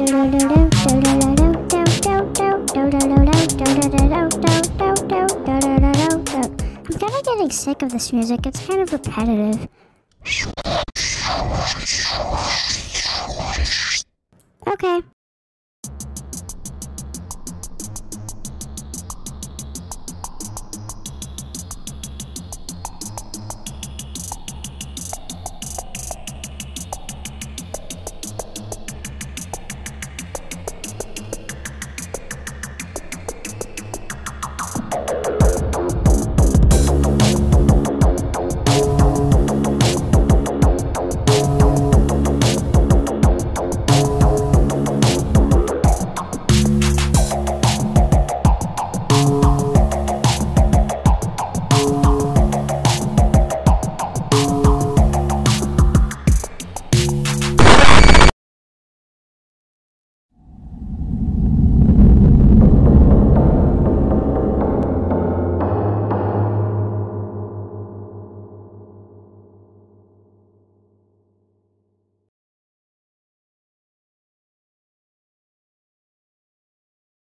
I'm kind of getting sick of this music. It's kind of repetitive. Okay.